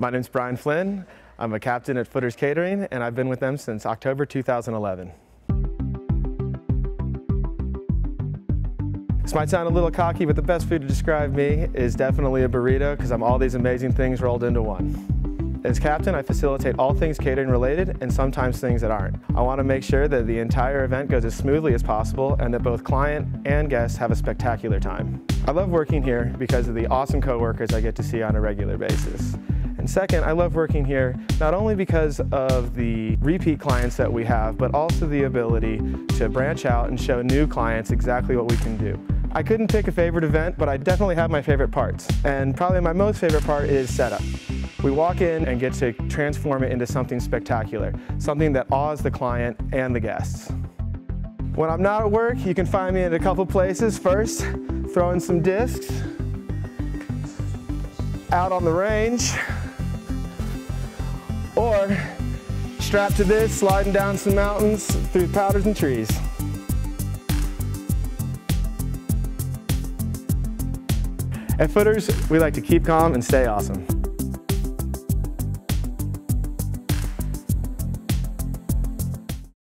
My name's Brian Flynn. I'm a captain at Footers Catering, and I've been with them since October 2011. This might sound a little cocky, but the best food to describe me is definitely a burrito because I'm all these amazing things rolled into one. As captain, I facilitate all things catering related and sometimes things that aren't. I want to make sure that the entire event goes as smoothly as possible and that both client and guests have a spectacular time. I love working here because of the awesome coworkers I get to see on a regular basis. And second, I love working here not only because of the repeat clients that we have, but also the ability to branch out and show new clients exactly what we can do. I couldn't pick a favorite event, but I definitely have my favorite parts. And probably my most favorite part is setup. We walk in and get to transform it into something spectacular, something that awes the client and the guests. When I'm not at work, you can find me in a couple places. First, throwing some discs, out on the range, or strapped to this, sliding down some mountains through powders and trees. At Footers, we like to keep calm and stay awesome.